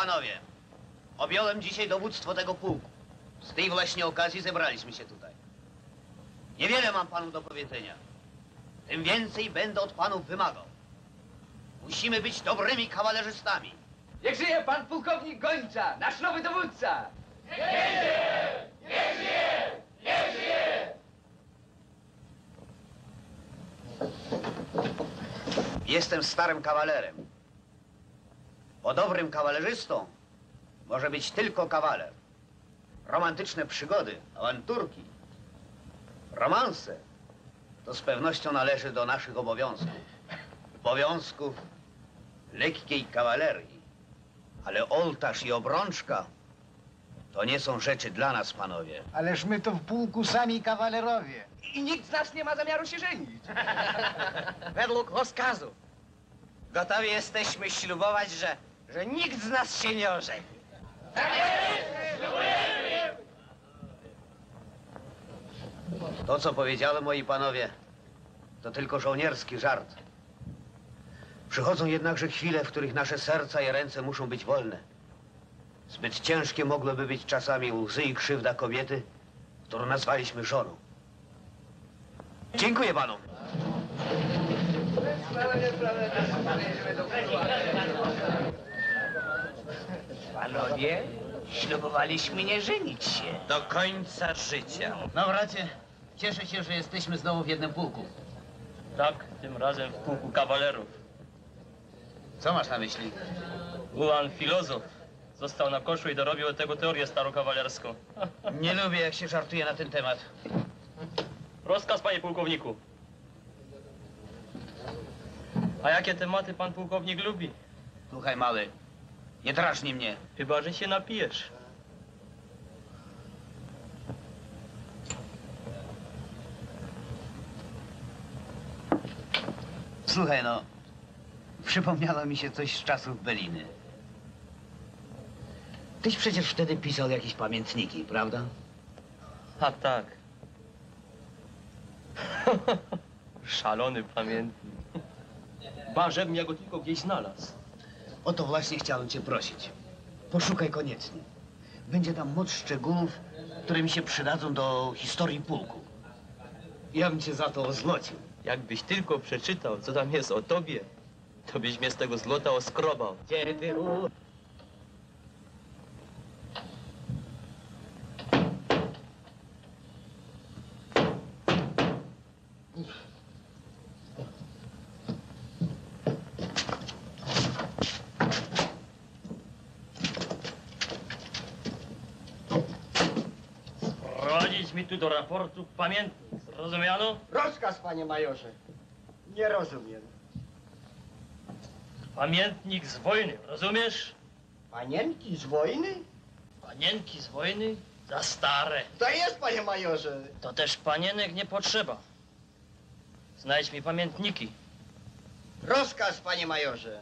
panowie, objąłem dzisiaj dowództwo tego pułku. Z tej właśnie okazji zebraliśmy się tutaj. Niewiele mam panu do powiedzenia. Tym więcej będę od panów wymagał. Musimy być dobrymi kawalerzystami. Niech żyje pan pułkownik Gońca, nasz nowy dowódca! Jestem starym kawalerem. Dobrym kawalerzystą może być tylko kawaler. Romantyczne przygody, awanturki, romanse to z pewnością należy do naszych obowiązków. Obowiązków lekkiej kawalerii. Ale ołtarz i obrączka to nie są rzeczy dla nas, panowie. Ależ my to w pułku sami kawalerowie. I nikt z nas nie ma zamiaru się żenić. Według rozkazu. Gotowi jesteśmy ślubować, że, że nikt z nas się nie ożeni. To, co powiedziałem, moi panowie, to tylko żołnierski żart. Przychodzą jednakże chwile, w których nasze serca i ręce muszą być wolne. Zbyt ciężkie mogłyby być czasami łzy i krzywda kobiety, którą nazwaliśmy żoną. Dziękuję panom. Panowie, ślubowaliśmy nie żenić się. Do końca życia. No bracie, cieszę się, że jesteśmy znowu w jednym pułku. Tak, tym razem w pułku kawalerów. Co masz na myśli? Ułan filozof został na koszu i dorobił od tego teorię starokawalerską. Nie lubię, jak się żartuje na ten temat. Rozkaz, panie pułkowniku. A jakie tematy pan pułkownik lubi? Słuchaj, mały, nie drażnij mnie. Chyba, że się napijesz. Słuchaj, no, przypomniało mi się coś z czasów Beliny. Tyś przecież wtedy pisał jakieś pamiętniki, prawda? A tak. Szalony pamiętnik. Ba, żebym ja go tylko gdzieś znalazł. O to właśnie chciałem cię prosić. Poszukaj koniecznie. Będzie tam moc szczegółów, które mi się przydadzą do historii pułku. Ja bym cię za to ozłocił. Jakbyś tylko przeczytał, co tam jest o tobie, to byś mnie z tego złota oskrobał. Kiedy u... Mi tu do raportu pamiętnik. Zrozumiano? Rozkaz, panie majorze. Nie rozumiem. Pamiętnik z wojny, rozumiesz? Panienki z wojny? Panienki z wojny za stare. To jest, panie majorze. To też panienek nie potrzeba. Znajdź mi pamiętniki. Rozkaz, panie majorze.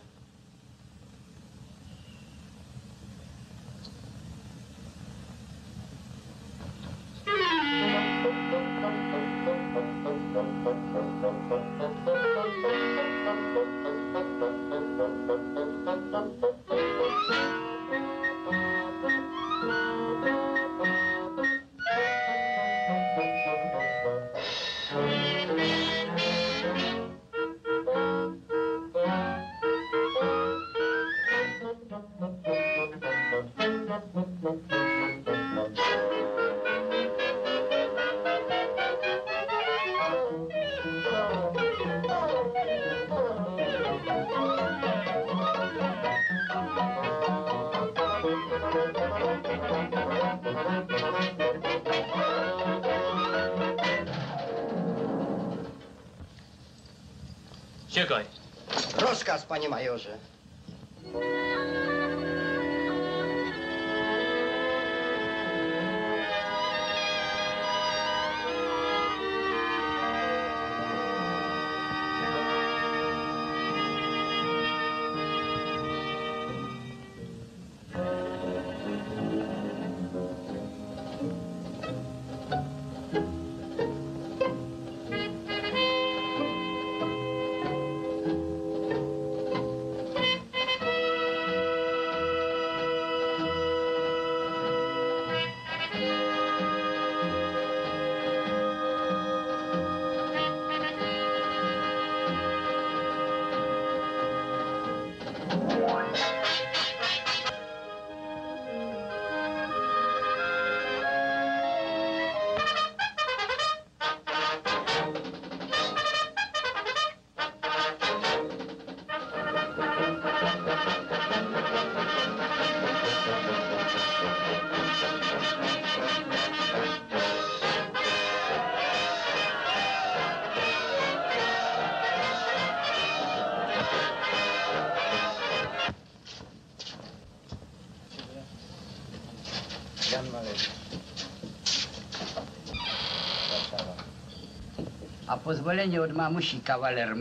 A pozwolenie od mamusi kawaler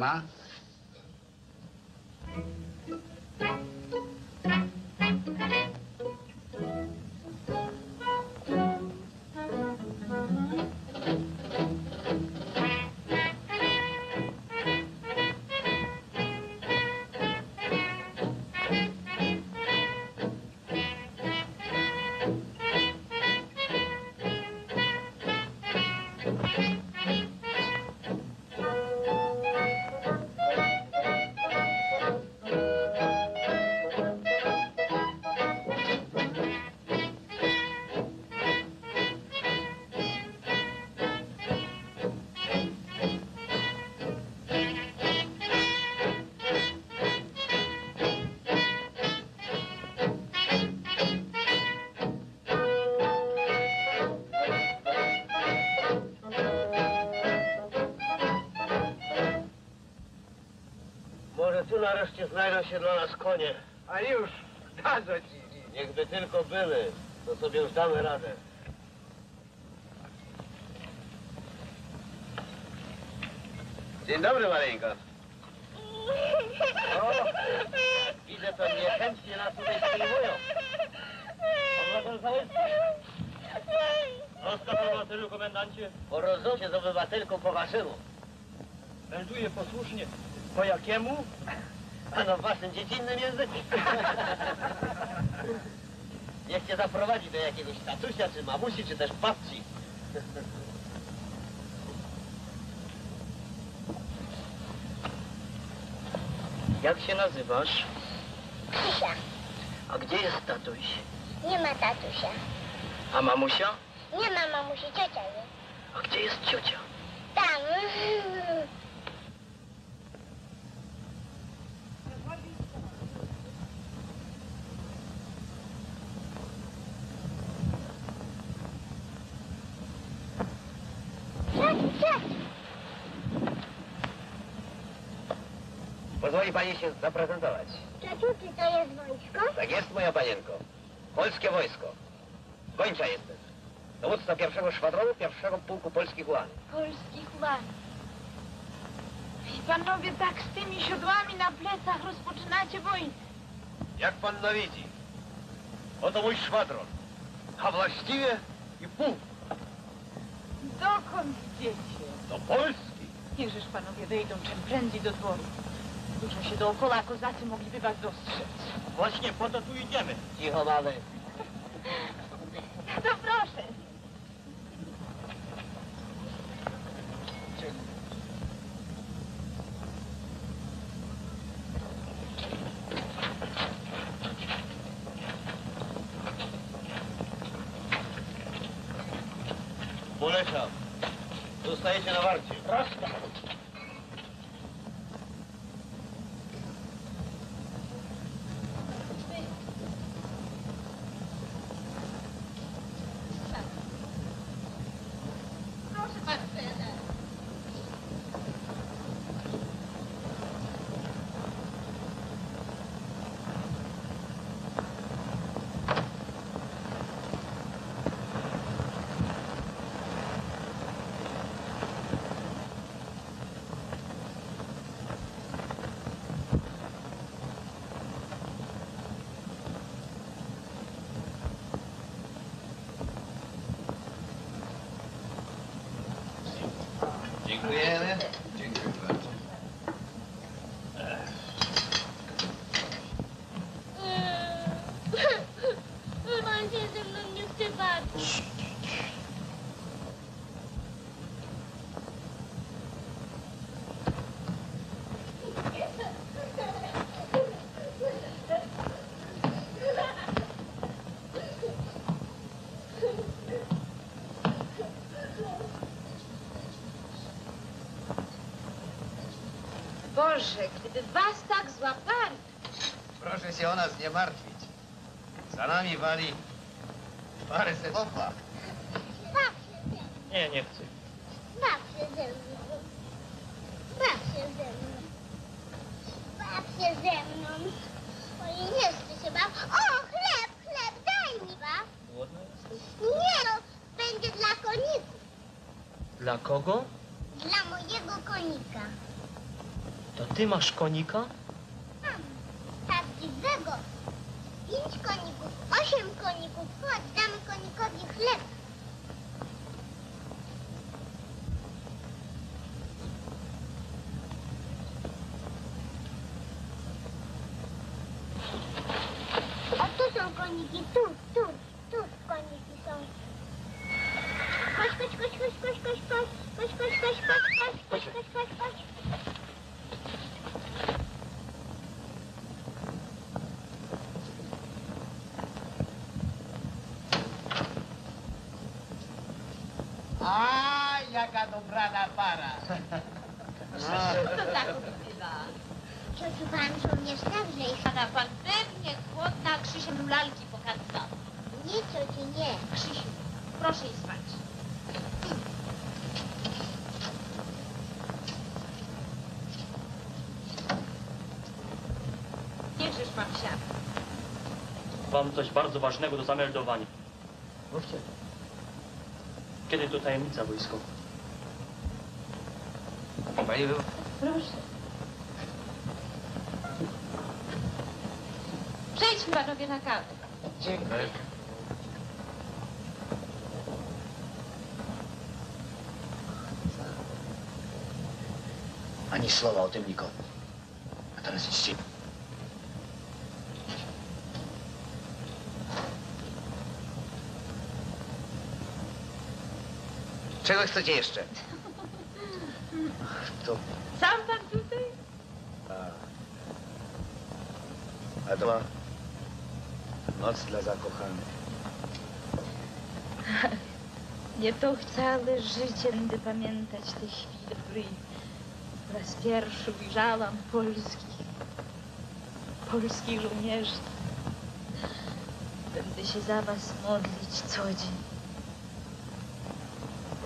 znajdą się dla nas konie. A już, co ci? Niechby tylko były, to sobie już damy radę. Dzień dobry, maleńko. O, widzę, to niechętnie nas tutaj przyjmują. Obywatel Załęcki. Rozkaz obywatelu, komendancie. Porozumcie z obywatelką po waszemu. Melduję posłusznie. Po jakiemu? A no w waszym dziecinnym języku. Niech cię zaprowadzi do jakiegoś tatusia, czy mamusi, czy też babci. Jak się nazywasz? Krysia, A gdzie jest tatuś? nie ma tatusia. A mamusia? Nie ma mamusi, ciocia jest. A gdzie jest ciocia? Tam. Pozwoli pani się zaprezentować. Czy to jest wojsko? Tak jest, moja panienko. Polskie wojsko. Gończa jestem. Dowódca pierwszego szwadronu, pierwszego pułku polskich ułan. polskich łan. I panowie tak z tymi siodłami na plecach rozpoczynacie wojnę. Jak pan no widzi. Oto mój szwadron. A właściwie i pułk. Dokąd idziecie? Do Polski. Niechżeż panowie wejdą czym prędzej do dworu. Duszą się dookoła, a kozacy mogliby was dostrzec. Właśnie po to tu idziemy. Cicho mamy. To proszę. Dziękujemy. Dziękuję bardzo. Was tak złapali. Proszę się o nas nie martwić. Za nami wali paręset opa. Baw się ze mną. Nie, nie chcę. Konika? Coś bardzo ważnego do zameldowania. Mówcie. Kiedy to tajemnica wojskowa? Panie był... Proszę. Przejdźmy panowie na kawę. Dziękuję. Ani słowa o tym nikomu. A teraz idźcie. Czego chcecie jeszcze? Sam pan tutaj? A, a to noc dla zakochanych. Nie to całe życie będę pamiętać te chwile, w której po raz pierwszy ujrzałam polskich, polskich żołnierzy. Będę się za was modlić co dzień.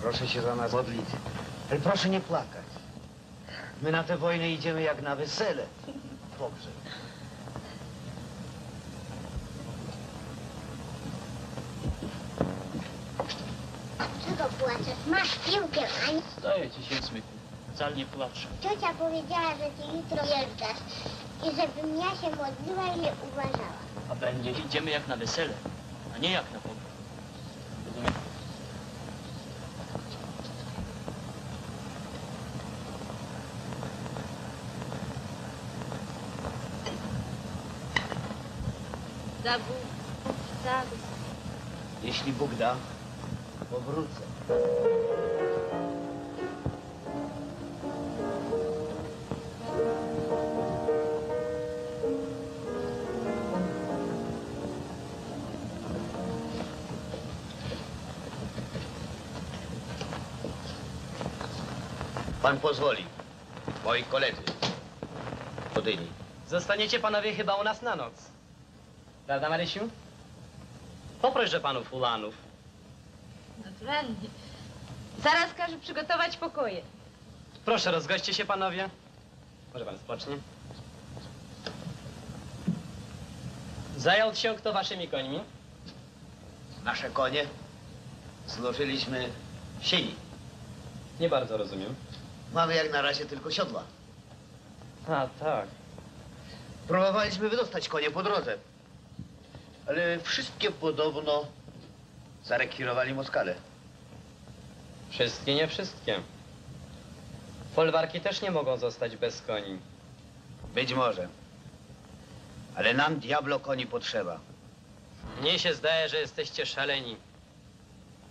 Proszę się za nas modlić. Ale proszę nie płakać. My na tę wojnę idziemy jak na wesele. Pogrzeb. Czego płaczesz? Masz piłkę, a nie... Zdaje ci się, Smyku. Wcale nie płaczę. Ciocia powiedziała, że ty jutro jeżdżasz i żebym ja się modliła i nie uważała. A będzie idziemy jak na wesele, a nie jak na pogrzeb. Rozumiesz? Za Bóg, za Bóg. Jeśli Bóg da, powrócę. Pan pozwoli. Moi koledzy. Podyni. Zostaniecie panowie chyba u nas na noc. Prawda, Marysiu? Poproszę panów ulanów. Naturalnie. Zaraz każę przygotować pokoje. Proszę, rozgoście się panowie. Może pan spocznie. Zajął się kto waszymi końmi? Nasze konie złożyliśmy w sieni. Nie bardzo rozumiem. Mamy jak na razie tylko siodła. A, tak. Próbowaliśmy wydostać konie po drodze. Ale wszystkie podobno zarekwirowali Moskale. Wszystkie, nie wszystkie. Folwarki też nie mogą zostać bez koni. Być może. Ale nam diablo koni potrzeba. Mnie się zdaje, że jesteście szaleni.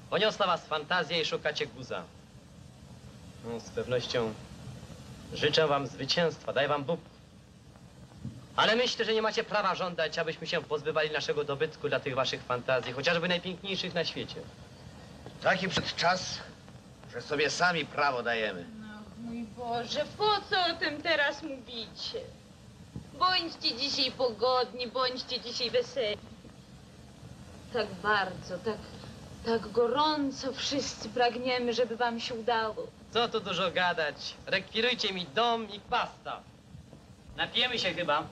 Poniosła was fantazja i szukacie guza. No, z pewnością życzę wam zwycięstwa, daj wam Bóg. Ale myślę, że nie macie prawa żądać, abyśmy się pozbywali naszego dobytku dla tych waszych fantazji, chociażby najpiękniejszych na świecie. Taki przed czas, że sobie sami prawo dajemy. No, mój Boże, po co o tym teraz mówicie? Bądźcie dzisiaj pogodni, bądźcie dzisiaj weseli. Tak bardzo, tak, tak gorąco wszyscy pragniemy, żeby wam się udało. Co tu dużo gadać? Rekwirujcie mi dom i pasta. Napijemy się chyba.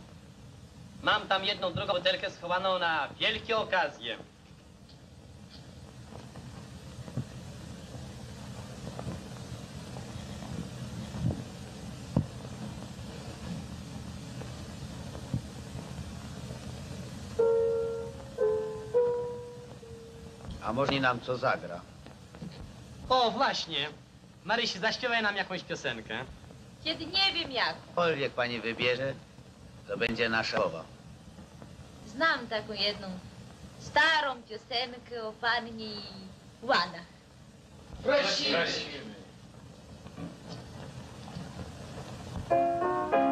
Mam tam jedną drugą butelkę schowaną na wielkie okazje. A może i nam co zagra? O, właśnie. Maryś, zaśpiewaj nam jakąś piosenkę. Kiedy nie wiem jak. Kolwiek pani wybierze, to będzie nasza mowa. Znam taką jedną starą piosenkę o pannie i łanach. Prosimy. Kiedy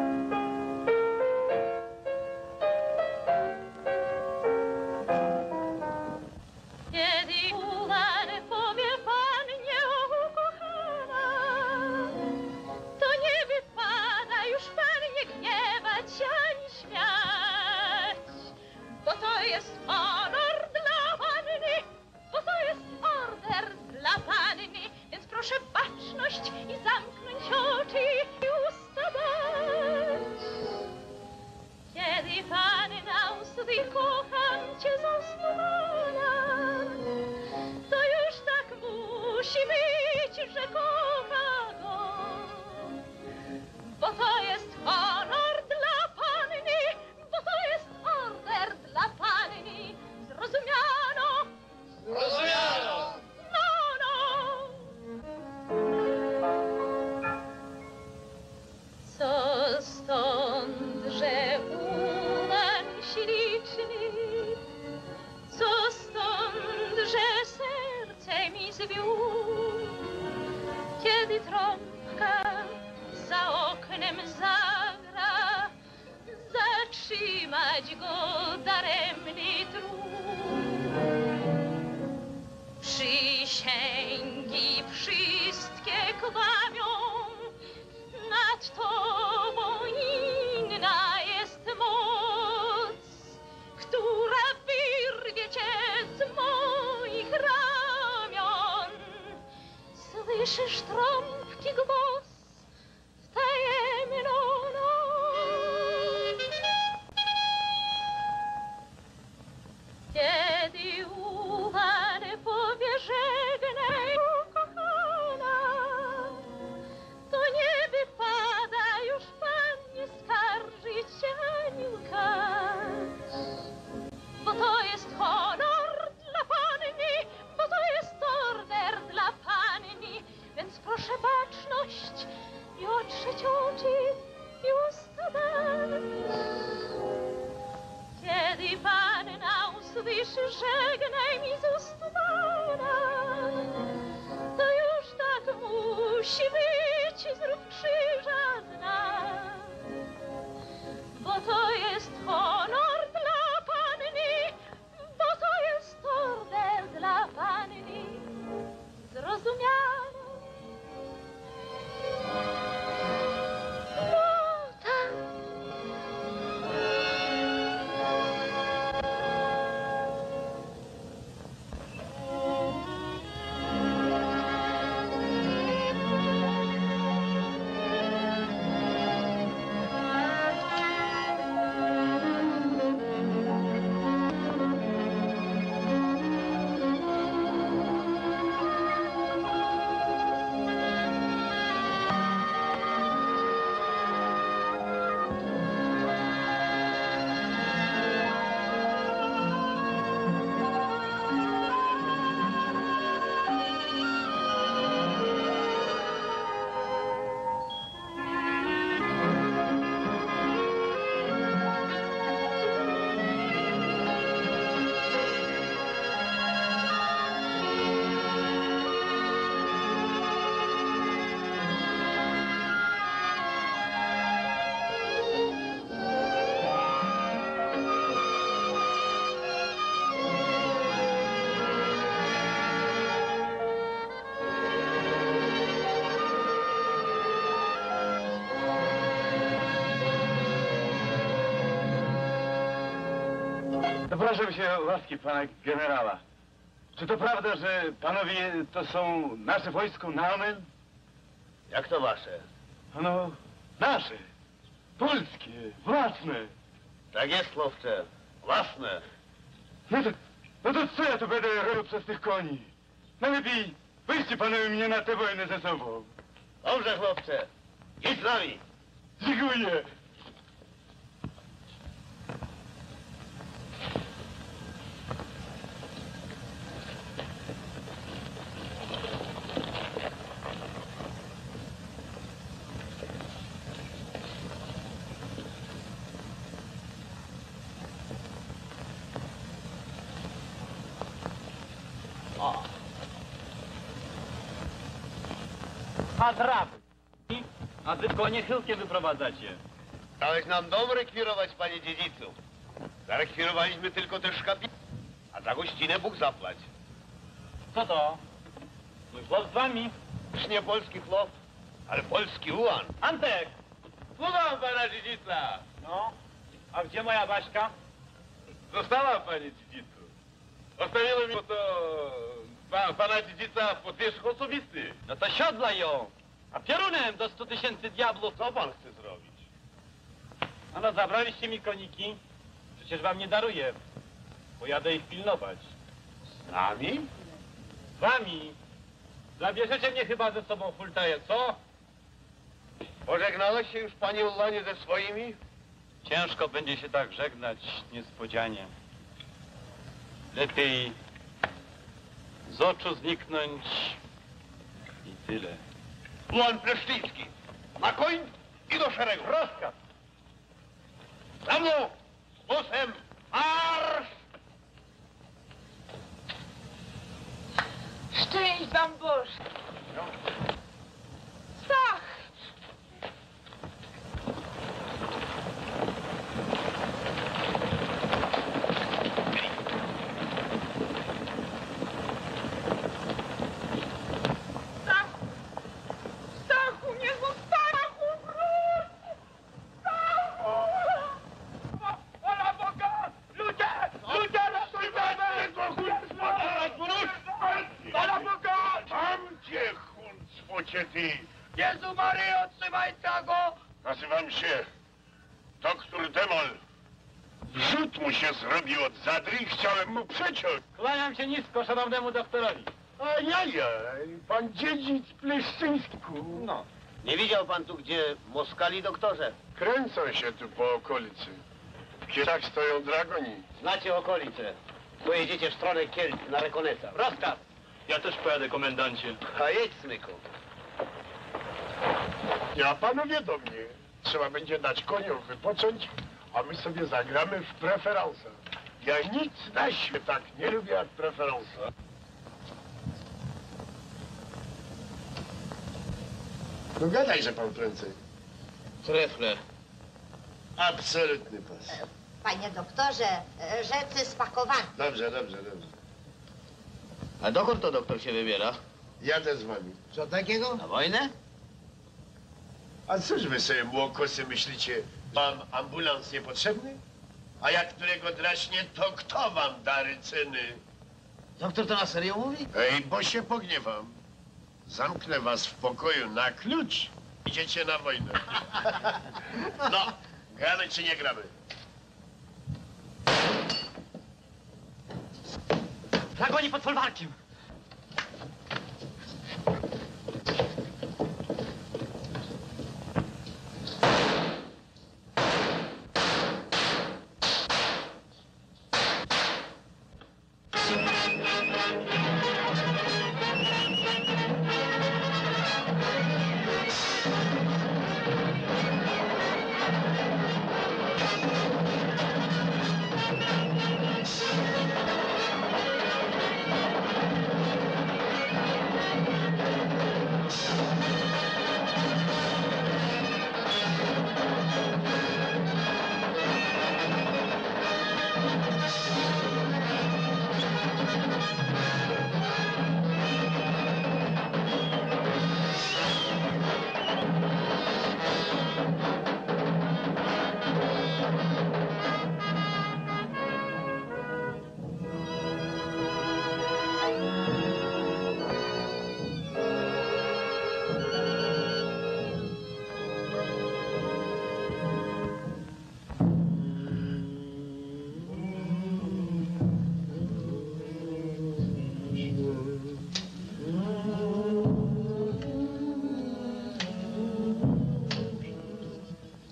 jest honor dla panny, bo to jest order dla panny, więc proszę baczność i zamknąć oczy i usta dać. Kiedy panna ustąpi, kocham cię zasnowana, to już tak musi być, Przysięgi wszystkie kłamią, nad tobą inna jest moc, która wyrwie cię z moich ramion. Słyszysz trąbki Doproszę się łaski pana generała. Czy to prawda, że panowie to są nasze wojsko Namen? Jak to wasze? No, nasze. Polskie, własne. Tak jest, chłopcze. Własne. No to, no to co ja tu będę robił przez tych koni? Najlepiej wyjście panowie mnie na tę wojnę ze sobą. Dobrze, chłopcze. Idź z nami. Dziękuję. A trawy. A wy konie chyłkiem wyprowadzacie. Dałeś nam dom rekwirować, panie dziedzicu. Zarekwirowaliśmy tylko te szkapi. A za gościnę Bóg zaplać. Co to? Mój chłop z wami. Już nie polski chłop, ale polski ułan. Antek! Słucham pana dziedzica. No, a gdzie moja Baśka? Została panie dziedzicu. Zostawiło mi to pa, pana dziedzica w podwierzch osobisty. No to siodlaj ją! A piorunem do stu tysięcy diablów. Co pan chce zrobić? No, no zabraliście mi koniki. Przecież wam nie daruję. Pojadę ich pilnować. Z nami? Z wami! Zabierzecie mnie chyba ze sobą hultaje, co? Pożegnałeś się już, panie Ulanie, ze swoimi? Ciężko będzie się tak żegnać niespodzianie. Lepiej z oczu zniknąć i tyle. Ułan Pleszczyński. Na koń i do szeregu. Rozkaz! Za mną! Busem! Marsz! Szczęść wam Boże! Stach! Stachu! Stachu, nie zostachu, wróć! Stachu! Ola Boga! Ludzie! Ludzie, ratujcie Ola Boga! Mam cię, chuncwocie ty. Jezu Maryjo, trzymajcie go! Nazywam się doktor Demol. Wrzut mu się zrobił od zadry i chciałem mu przeciąć. Kłaniam się nisko szanownemu doktorowi. Ajajaj, pan dziedzic Pleszczyński. No. Nie widział pan tu, gdzie Moskali, doktorze? Kręcą się tu po okolicy. W kieszach stoją dragoni. Znacie okolice. Pojedziecie w stronę Kielc na rekonesans. Rozkaz! Ja też pojadę, komendancie. A jedź, smyku. Ja panowie do mnie. Trzeba będzie dać koniom wypocząć, a my sobie zagramy w preferansa. Ja nic na świecie tak nie lubię jak preferansa. No gadajże pan prędzej. Trefle. Absolutny pas. Panie doktorze, e, rzeczy spakowane. Dobrze, dobrze, dobrze. A dokąd to doktor się wybiera? Jadę z wami. Co takiego? Na wojnę? A cóż wy sobie młokosy myślicie, wam ambulans niepotrzebny? A jak którego draśnie, to kto wam da rycyny? Doktor to na serio mówi? Ej, bo się pogniewam. Zamknę was w pokoju na klucz. Idziecie na wojnę. No, gramy czy nie gramy? Flagoni pod folwarkiem!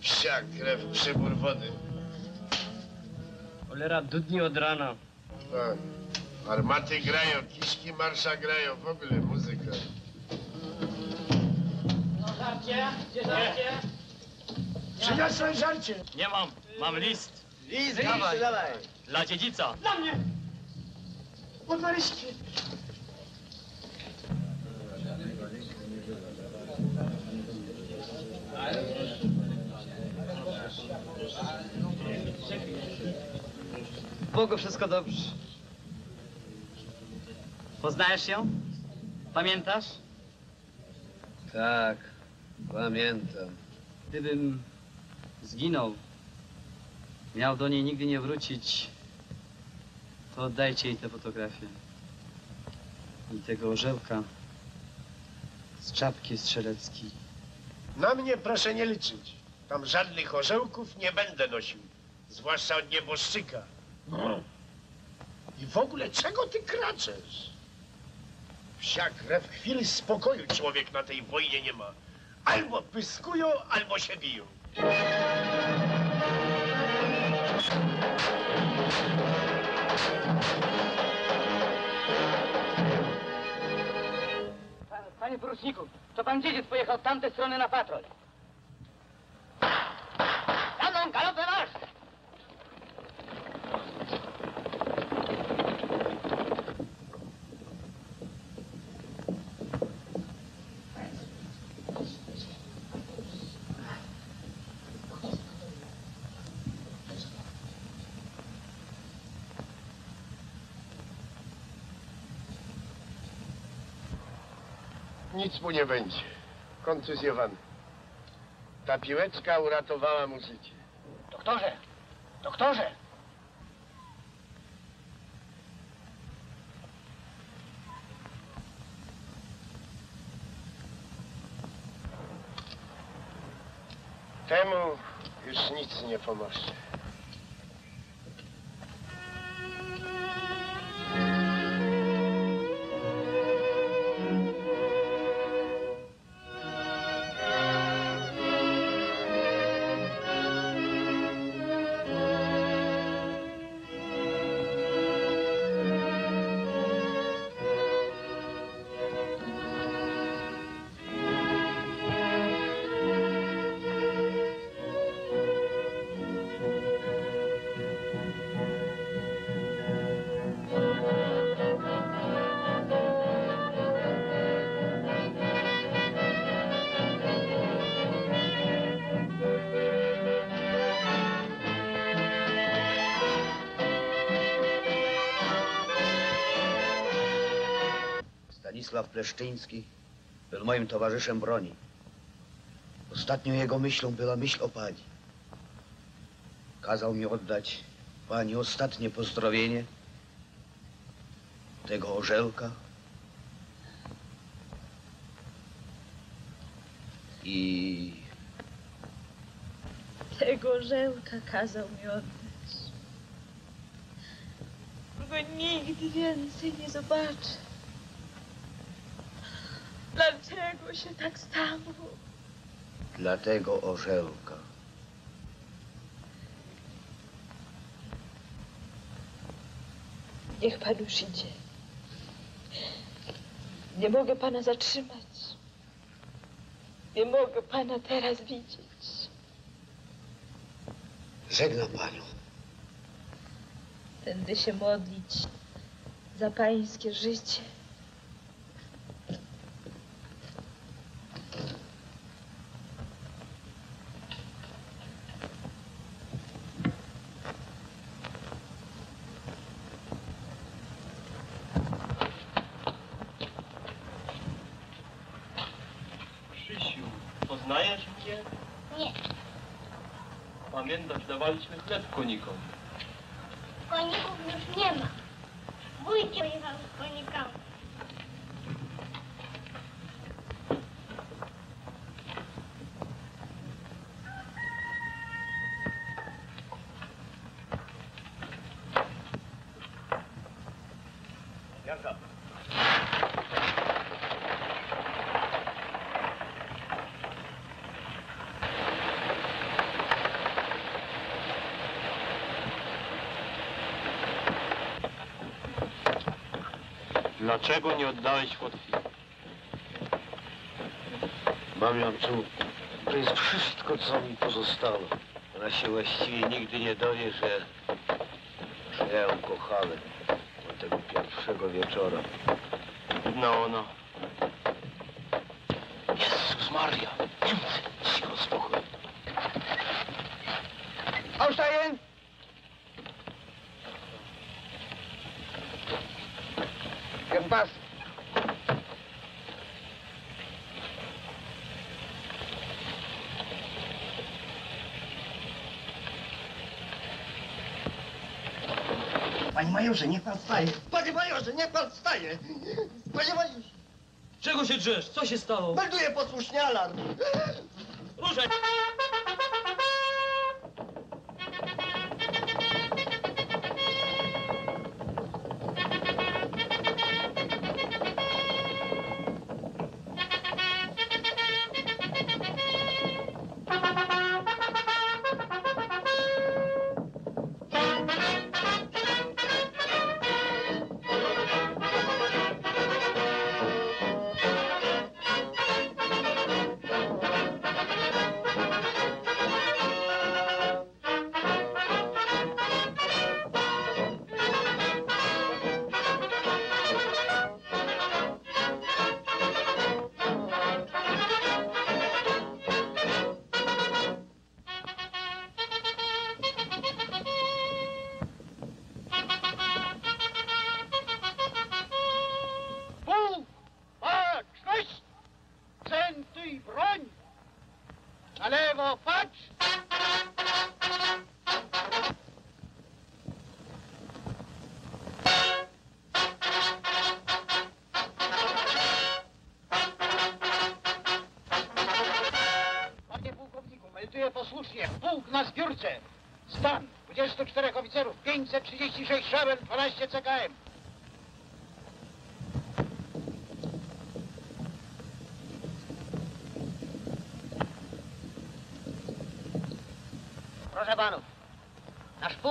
Tak, krew, przybór wody. Cholera, dudni od rana. Tak. Armaty grają, kiszki marsza grają, w ogóle muzyka. Przyniosłem żarcie. Nie mam, mam list. List, dawaj. Dla dziedzica. Odwaliście. Bogu wszystko dobrze. Poznajesz ją? Pamiętasz? Tak, pamiętam. Gdybym zginął, miał do niej nigdy nie wrócić, to oddajcie jej tę fotografię. I tego orzełka z czapki strzeleckiej. Na mnie proszę nie liczyć. Tam żadnych orzełków nie będę nosił. Zwłaszcza od nieboszczyka. No. I w ogóle czego ty kraczesz? Wsia krew chwili spokoju człowiek na tej wojnie nie ma. Albo pyskują, albo się biją. Panie poruczniku, to pan dziedzic pojechał w tamte strony na patrol. Za mną, galopem marsz! Nic mu nie będzie. Kontuzjowany. Ta piłeczka uratowała mu życie. Doktorze! Doktorze! Temu już nic nie pomoże. Stanisław Pleszczyński był moim towarzyszem broni. Ostatnią jego myślą była myśl o pani. Kazał mi oddać pani ostatnie pozdrowienie tego orzełka i Tego orzełka kazał mi oddać. Go nigdy więcej nie zobaczę. Dlaczego się tak stało? dla tego orzełka. Niech pan już idzie. Nie mogę pana zatrzymać. Nie mogę pana teraz widzieć. Żegnam panią. Będę się modlić za pańskie życie. Krzysiu, poznajesz mnie? Nie. Pamiętasz, dawaliśmy chleb konikom. Koników już nie ma. Wójcie pojechał z konikami. Dlaczego nie oddałeś ją tu. To jest wszystko, co mi pozostało. Ona się właściwie nigdy nie dowie, że, że ja ją kochałem od tego pierwszego wieczora. No, ona. Jezus Maria! Niemcy! Cicho, spokój. Aussteigen! Irgendwas? Panie majorze, niech pan wstaje. Panie majorze, niech pan wstaje. Panie majorze, Czego się drzesz? Co się stało? melduję posłusznie alarm. Ruszaj!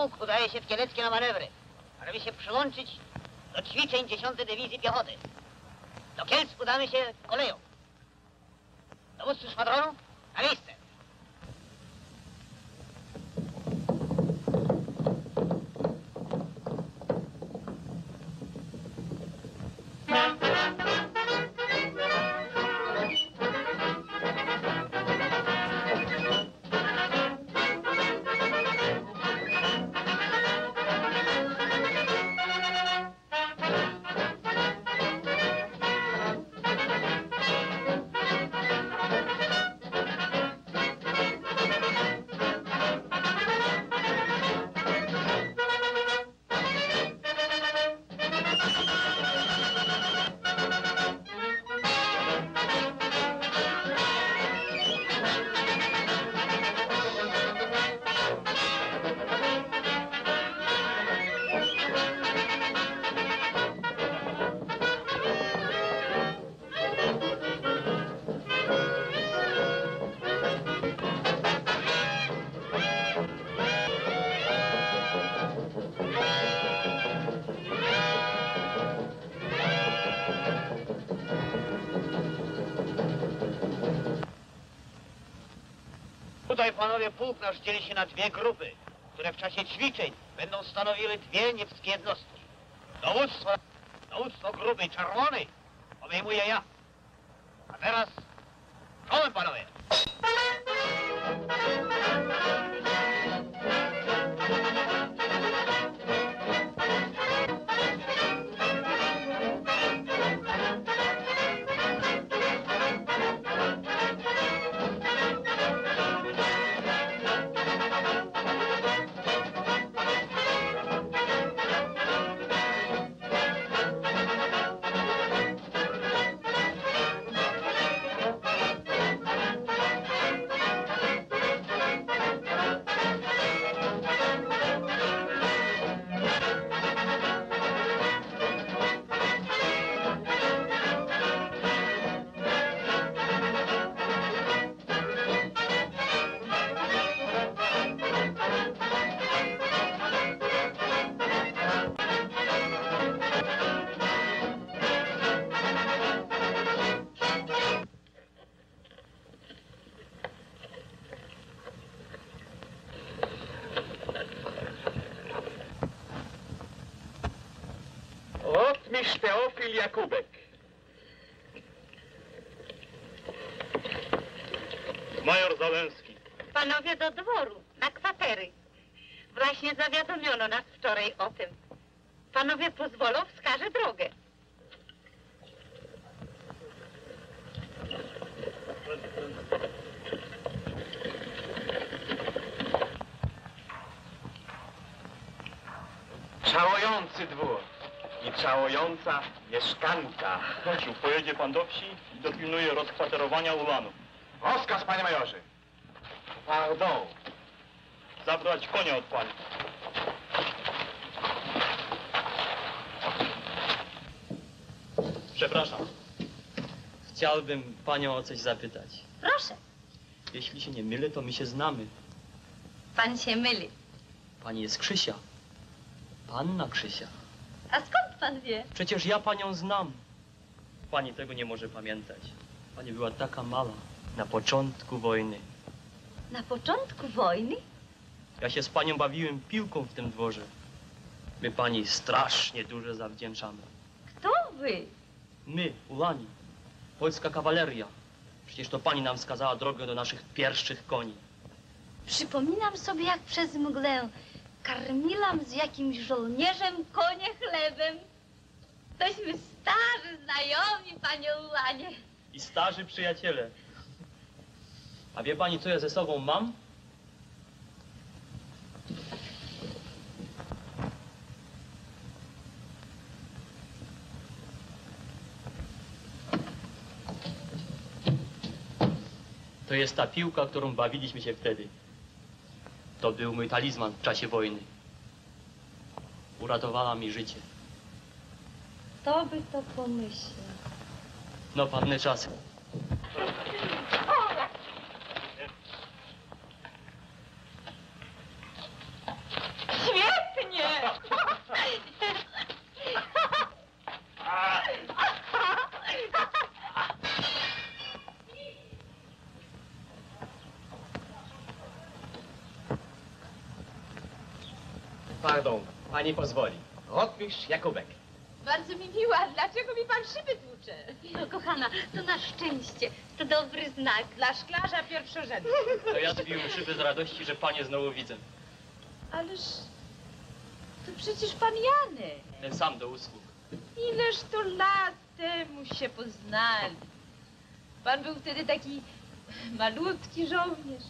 Pułk udaje się w Kieleckie na manewry, żeby się przyłączyć do ćwiczeń 10 Dywizji Piechoty. Do Kielc udamy się koleją. Panowie, pułk nasz dzieli się na dwie grupy, które w czasie ćwiczeń będą stanowiły dwie niewskie jednostki. Dowództwo, dowództwo grupy czerwonej obejmuję ja. A teraz czołem, panowie! Pan do wsi i dopilnuje rozkwaterowania ulanów. Rozkaz, panie majorze. Pardon. Zabrać konia od pani. Przepraszam. Chciałbym panią o coś zapytać. Proszę, Jeśli się nie mylę, to my się znamy. pan się myli. Pani jest Krzysia. Panna Krzysia. A skąd pan wie? Przecież ja panią znam. Pani tego nie może pamiętać. Pani była taka mała na początku wojny. Na początku wojny? Ja się z panią bawiłem piłką w tym dworze. My pani strasznie dużo zawdzięczamy. Kto wy? My, Ulani, polska kawaleria. Przecież to pani nam wskazała drogę do naszych pierwszych koni. Przypominam sobie, jak przez mgłę karmiłam z jakimś żołnierzem konie chlebem. Tośmy starzy znajomi, panie Ułanie. I starzy przyjaciele. A wie pani, co ja ze sobą mam? To jest ta piłka, którą bawiliśmy się wtedy. To był mój talizman w czasie wojny. Uratowała mi życie. Kto by to pomyślał? No, panny czasy. Świetnie! Pardon, pani pozwoli. Rotmistrz Jakubek. Bardzo mi miło, a dlaczego mi pan szyby tłucze? No kochana, to na szczęście. To dobry znak. Dla szklarza pierwszorzędny. To ja zbiłem szyby z radości, że panie znowu widzę. Ależ to przecież pan Jany. Ten sam do usług. Ileż to lat temu się poznali. Pan był wtedy taki malutki żołnierz.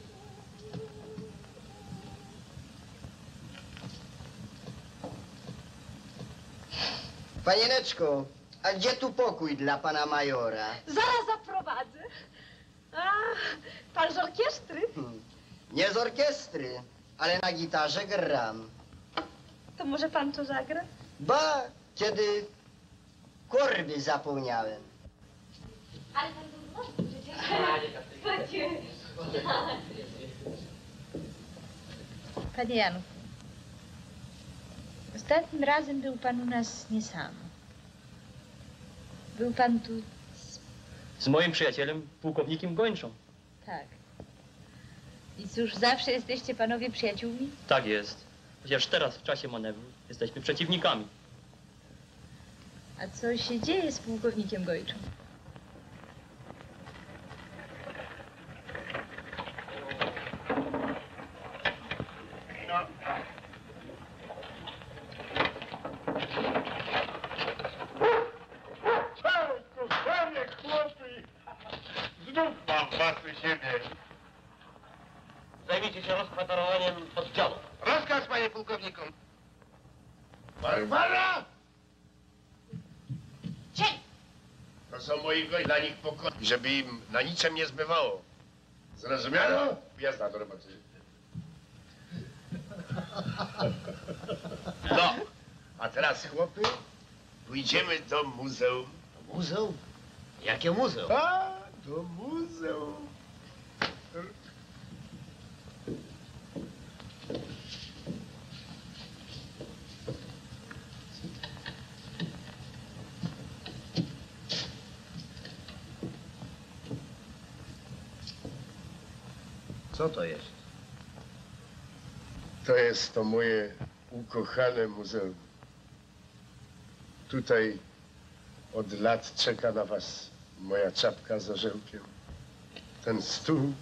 Panieneczko, a gdzie tu pokój dla pana majora? Zaraz zaprowadzę. A, pan z orkiestry? Hmm. Nie z orkiestry, ale na gitarze gram. To może pan to zagra? Ba, kiedy korby zapomniałem. Ale pan był Panie Janu, ostatnim razem był pan u nas nie sam. Był pan tu, Z moim przyjacielem, pułkownikiem Gończą. tak. I cóż, zawsze jesteście panowie przyjaciółmi? Tak jest. Chociaż teraz, w czasie manewru, jesteśmy przeciwnikami. A co się dzieje z pułkownikiem Gojczą? Kochanie chłopy! Znów mam was u siebie. Zajmijcie się rozkwaterowaniem oddziału. Rozkaz, panie pułkowniku. Barbara! Cień! To są dla nich pokoi, żeby im na niczym nie zbywało. Zrozumiano? Jazda do roboty. No, a teraz chłopy, pójdziemy do muzeum. Muzeum? Jakie muzeum? A, do muzeum. Co to jest? To jest to moje ukochane muzeum. Tutaj Od lat czeka na was moja czapka z orzełkiem. Ten stół.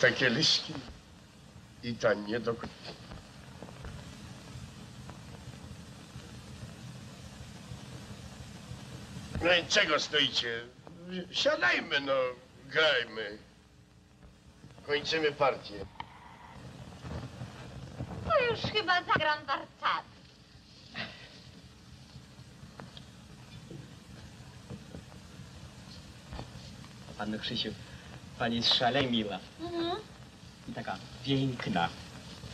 Te kieliszki i ta niedok... No i czego stoicie? Siadajmy, no, grajmy. Kończymy partię. To już chyba zagram warcaty. Panno Krzysiu, pani jest szalenie miła Mhm. i taka piękna,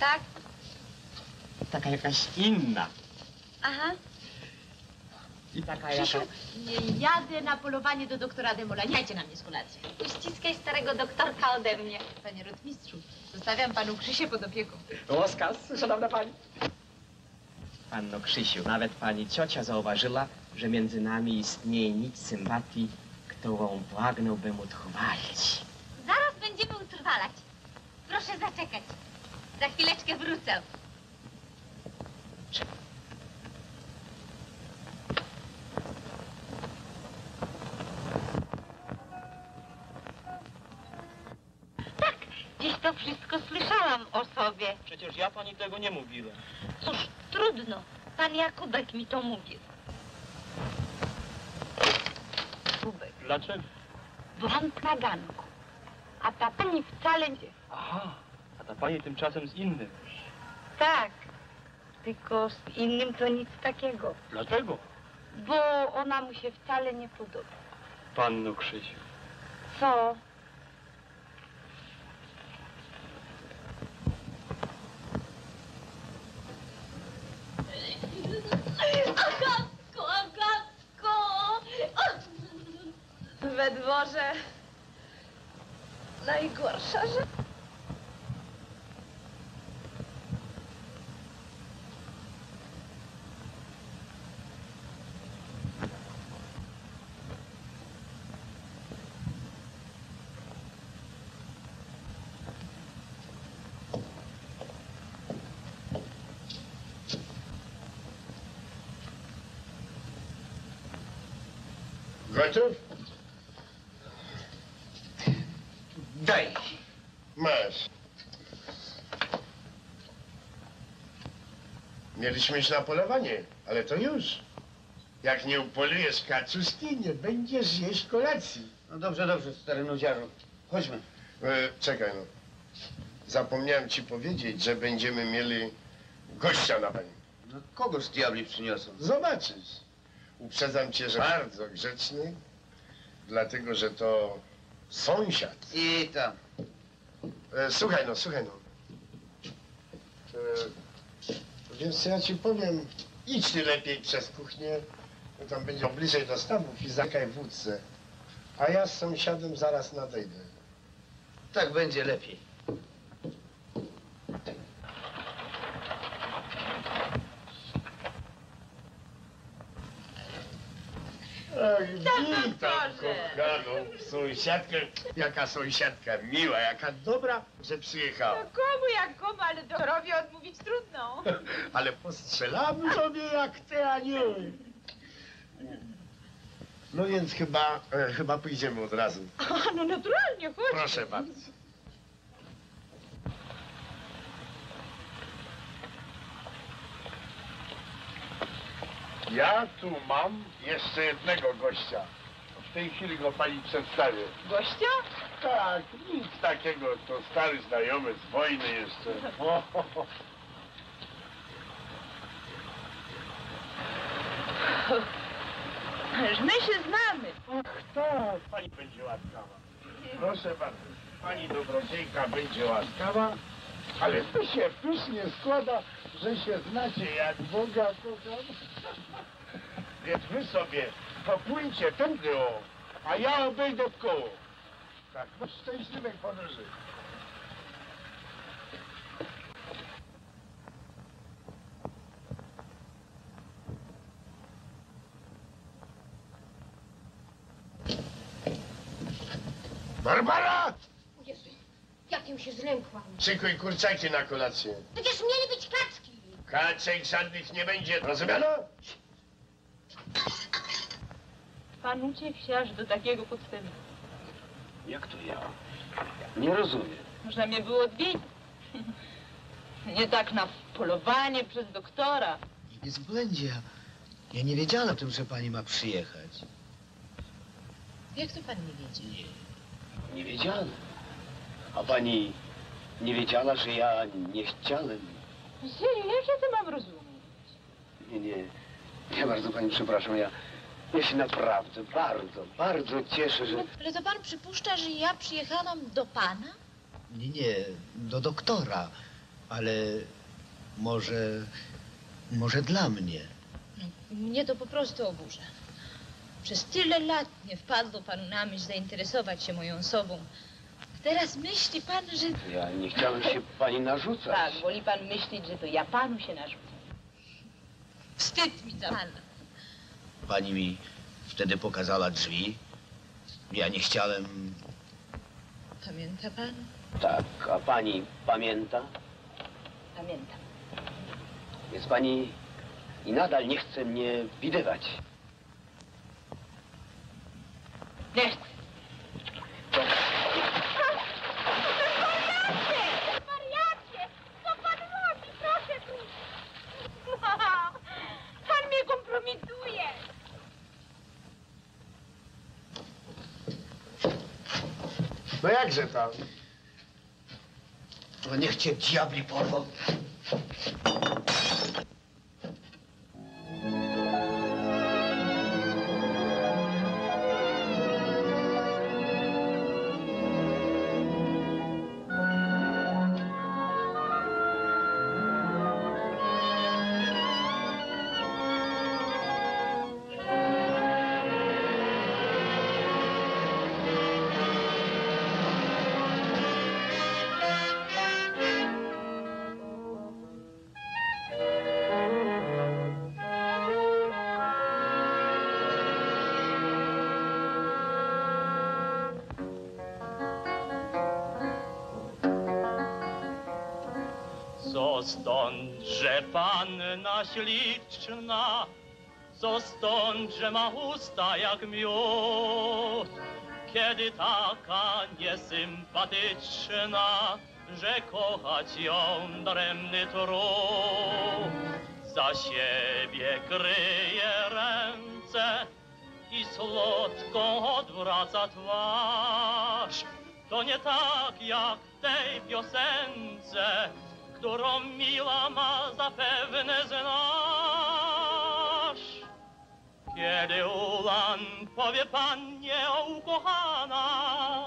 Tak? taka jakaś inna Aha. Taka Krzysiu, nie jadę na polowanie do doktora Demola. Nie dajcie na mnie z kolację. Nie ściskaj starego doktorka ode mnie. Panie rotmistrzu, zostawiam panu Krzysię pod opieką. Rozkaz, szanowna pani. Panno Krzysiu, nawet pani ciocia zauważyła, że między nami istnieje nic sympatii, którą pragnąłbym utrwalić. Zaraz będziemy utrwalać. Proszę zaczekać. Za chwileczkę wrócę. Przecież ja pani tego nie mówiłem. Cóż, trudno. Pan Jakubek mi to mówił. Jakubek, Dlaczego? byłam na ganku. A ta pani wcale nie... Aha, a ta pani tymczasem z innym. Tak, tylko z innym to nic takiego. Dlaczego? Bo ona mu się wcale nie podoba. Panno Krzysiu. Co? We dworze najgorsza rzecz. Gotów? Daj. Masz. Mieliśmy iść na polowanie, ale to już. Jak nie upolujesz kaczuszki, nie będziesz jeść kolacji. No dobrze, dobrze, stary nudziarzu. Chodźmy. E, czekaj no. Zapomniałem ci powiedzieć, że będziemy mieli gościa na pani. No kogoż diabli przyniosą? Zobaczysz. Uprzedzam cię, że bardzo grzeczny, dlatego że to sąsiad. I tam. E, słuchaj no, słuchaj no. E, więc co ja ci powiem, idź ty lepiej przez kuchnię, bo tam będzie bliżej do stawów i zakaj wódce. A ja z sąsiadem zaraz nadejdę. Tak będzie lepiej. Ach, witam kochaną sąsiadkę. Jaka sąsiadka miła, jaka dobra, że przyjechała. Komu jak komu, ale doktorowi odmówić trudno. Ale postrzelamy sobie jak te anioły. No więc chyba, e, chyba pójdziemy od razu. A, no naturalnie, chodź. Proszę bardzo. Ja tu mam jeszcze jednego gościa. W tej chwili go pani przedstawię. Gościa? Tak, nic takiego, to stary znajomy z wojny jeszcze. O, ho, ho. Ależ my się znamy. Ach tak, pani będzie łaskawa. Proszę bardzo, pani dobrodziejka będzie łaskawa, ale to się pysznie składa, że się znacie jak Boga kocham. Więc wy sobie popłyńcie tędy o, a ja obejdę w koło. Tak, no szczęśliwej podróży. Barbara! Jezu, jak ją się zlękłam. Szykuj kurczaki na kolację. Przecież mieli być kaczki. Kaczek żadnych nie będzie, rozumiano? Pan uciekł się aż do takiego podstępu. Jak to ja? Nie rozumiem. Można mnie było odwiedzić. Nie tak na polowanie przez doktora. Jest w błędzie. Ja nie wiedziałem o tym, że pani ma przyjechać. Jak to pan nie wiedzie? Nie wiedziałem. A pani nie wiedziała, że ja nie chciałem. Serio, jak ja to mam rozumieć? Nie, nie. Ja bardzo pani przepraszam. Ja, ja się naprawdę bardzo, bardzo cieszę, że... Ale to pan przypuszcza, że ja przyjechałam do pana? Nie, nie, do doktora. Ale może... może dla mnie. Mnie to po prostu oburza. Przez tyle lat nie wpadło panu na myśl zainteresować się moją osobą. Teraz myśli pan, że... Ja nie chciałem się pani narzucać. Tak, woli pan myśleć, że to ja panu się narzucam. Wstyd mi za pana. Pani mi wtedy pokazała drzwi. Ja nie chciałem... Pamięta pan? Tak, a pani pamięta? Pamiętam. Więc pani i nadal nie chce mnie widywać. Nie chcę. Wariacie! Co pan robi? Proszę tu! Pan mnie kompromituje. No jakże tam? No niech cię diabli porwą. Co stąd, że panna śliczna, co stąd, że ma usta jak miód, kiedy taka niesympatyczna, że kochać ją daremny trud. Za siebie kryje ręce i słodką odwraca twarz. To nie tak jak tej piosence, którą miła ma zapewne znasz. Kiedy Ulan powie pannie o ukochana,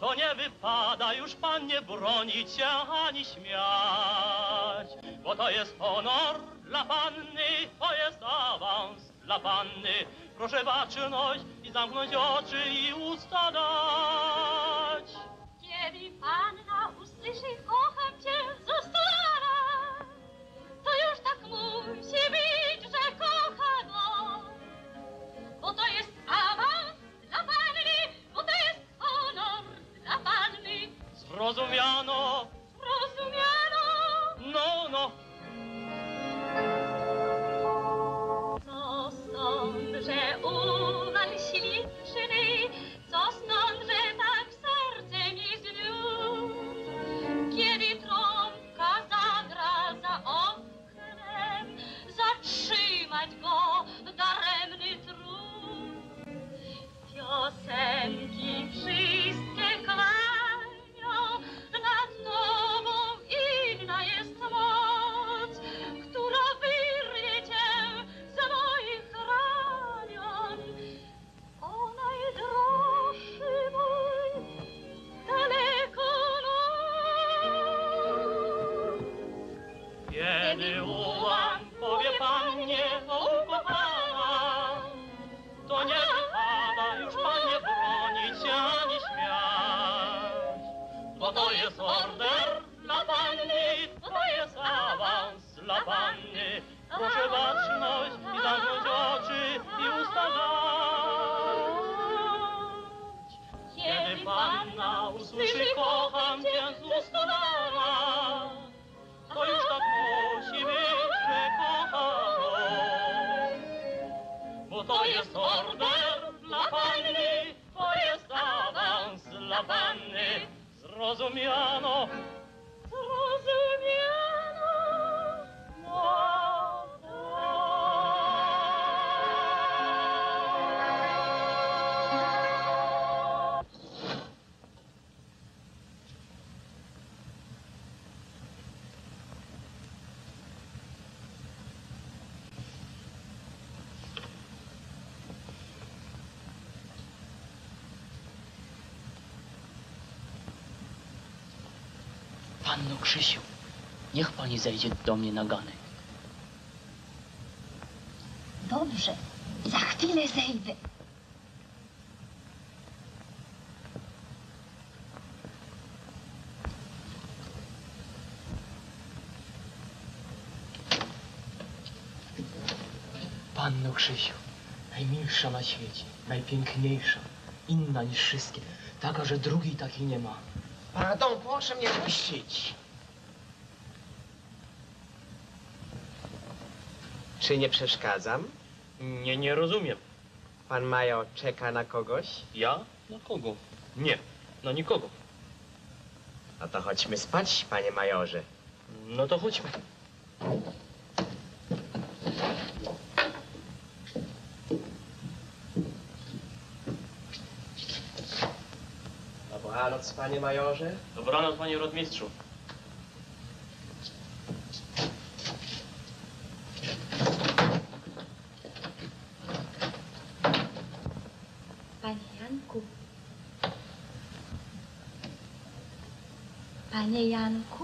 to nie wypada już pannie bronić się ani śmiać, bo to jest honor dla panny, to jest awans dla panny. Proszę baczność i zamknąć oczy i usta dać. Kiedy panna usłyszy kocham cię z ust Ulara, to już tak musi być, że kocha go. Bo to jest awans dla panny, bo to jest honor dla panny. Zrozumiano? Rozumiano? No, no. Send. dla Panny, Boże baczność i zamknąć oczy i usta. Kiedy Panna usłyszy kocham Cię z ust mama, to już tak musi być, że kocham. Bo to jest order dla Panny, to jest awans dla Panny, zrozumiano. Krzysiu, niech pani zejdzie do mnie na ganek. Dobrze, za chwilę zejdę. Panno Krzysiu, najmilsza na świecie, najpiękniejsza, inna niż wszystkie, taka, że drugiej takiej nie ma. Pardon, proszę mnie puścić. Czy nie przeszkadzam? Nie, nie rozumiem. Pan Majo czeka na kogoś? Ja? Na kogo? Nie, na nikogo. No to chodźmy spać, panie majorze. No to chodźmy. Dobranoc, panie majorze. Dobranoc, panie rotmistrzu. Panie Janku. Panie Janku.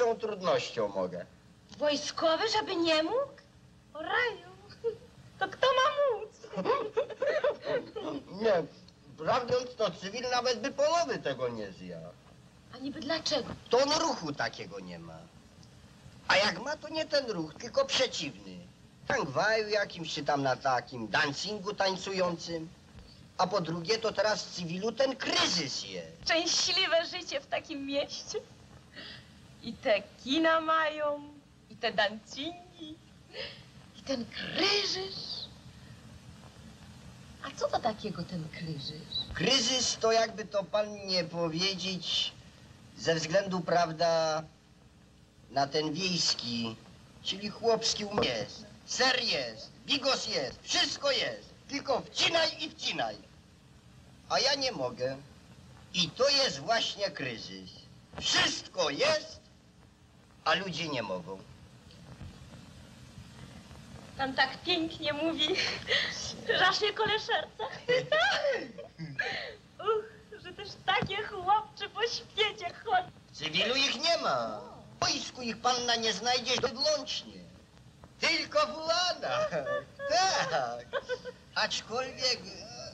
Najwyższą trudnością mogę. Wojskowy, żeby nie mógł? O raju, to kto ma móc? Nie, prawdę to cywil nawet by połowy tego nie zjadł. A niby dlaczego? To on ruchu takiego nie ma. A jak ma, to nie ten ruch, tylko przeciwny. Tangwaju jakimś, czy tam na takim dancingu tańcującym. A po drugie, to teraz w cywilu ten kryzys jest. Szczęśliwe życie w takim mieście. I te kina mają, i te dancingi, i ten kryżyż. A co to takiego ten kryżyż? Kryzys to jakby to pan nie powiedzieć ze względu, prawda, na ten wiejski, czyli chłopski um jest. Ser jest, bigos jest, wszystko jest. Tylko wcinaj i wcinaj. A ja nie mogę. I to jest właśnie kryzys. Wszystko jest, a ludzie nie mogą. Pan tak pięknie mówi, że aż mnie kole serce. Uch, że też takie chłopcze po świecie chodzą. Cywilu ich nie ma. W wojsku ich panna nie znajdzie wyłącznie. Tylko w uladach. Tak. Aczkolwiek e,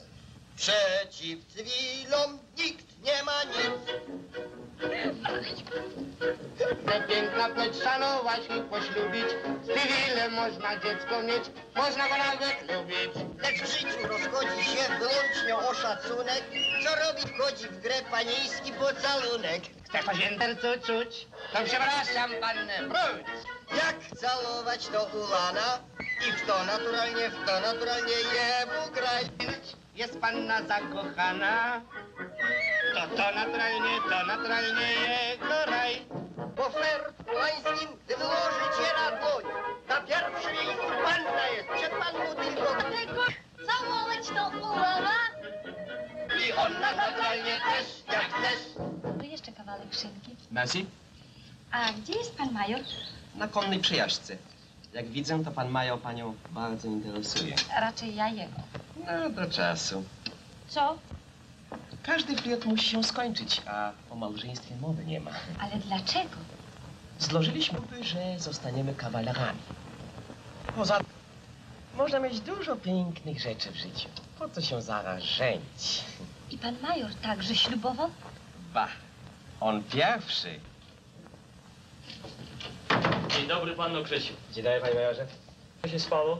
przeciw cywilom nikt nie ma nic. Piękna płeć szanować i poślubić, z cywilem można dziecko mieć, można go nawet lubić. Lecz w życiu rozchodzi się wyłącznie o szacunek, co robi wchodzi w grę panieński pocałunek. Chce panientercu czuć, To przepraszam, pannę, wróć. Jak całować to Ulana i w to naturalnie, w to naturalnie jemu grać. Jest panna zakochana. To to naturalnie, to naturalnie jego raj. Po flertu pańskim, gdy wyłożycie na dłoń, na pierwszym miejscu panna jest, przed panną tylko... Tylko całować to Ulana. I ona naturalnie też, jak chcesz. To jeszcze kawałek szynki. Merci. A gdzie jest pan major? Na konnej przejażdżce. Jak widzę, to pan Major panią bardzo interesuje. Raczej ja jego. No, do czasu. Co? Każdy flirt musi się skończyć, a o małżeństwie mowy nie ma. Ale dlaczego? Złożyliśmy, by, że zostaniemy kawalerami. Poza tym, można mieć dużo pięknych rzeczy w życiu. Po co się zaraz żenić? I pan major także ślubował? Ba, on pierwszy. Dzień dobry, panno Krzysiu. Dzień dobry, panie majorze. Co się spało?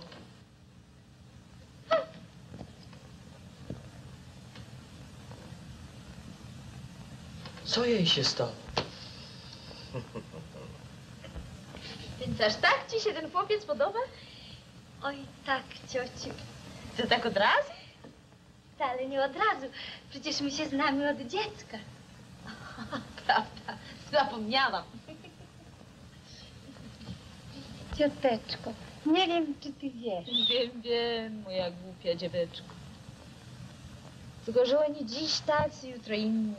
Co jej się stało? Więc aż tak ci się ten chłopiec podoba? Oj, tak, ciociu. To tak od razu? Wcale nie od razu. Przecież my się znamy od dziecka. Prawda, zapomniałam. Cioteczko, nie wiem, czy ty wiesz. Wiem, wiem, moja głupia dzieweczko. Tylko, że oni dziś tacy, jutro inni.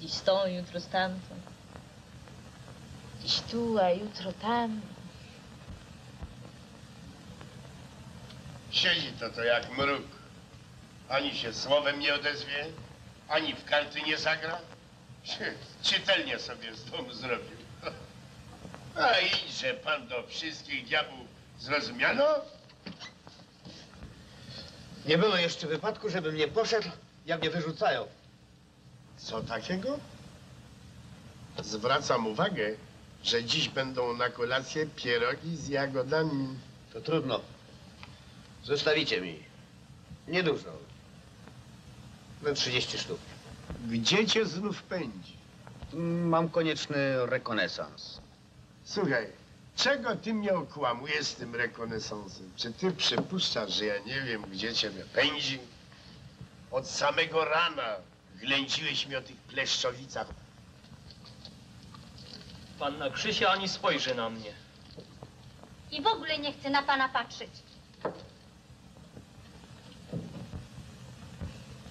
Dziś z tą, jutro z tamtą. Dziś tu, a jutro tam. Siedzi to to jak mruk. Ani się słowem nie odezwie, ani w karty nie zagra. Czytelnie sobie z domu zrobił. A idźże pan do wszystkich diabłów zrozumiano? Nie było jeszcze wypadku, żebym nie poszedł, jak mnie wyrzucają. Co takiego? Zwracam uwagę, że dziś będą na kolację pierogi z jagodami. To trudno. Zostawicie mi. Niedużo. No 30 sztuk. Gdzie cię znów pędzi? Mam konieczny rekonesans. Słuchaj, czego ty mnie okłamujesz z tym rekonesansem? Czy ty przypuszczasz, że ja nie wiem, gdzie ciebie pędzi? Od samego rana ględziłeś mi o tych pleszczowicach. Panna Krzysia ani spojrzy na mnie. I w ogóle nie chcę na pana patrzeć.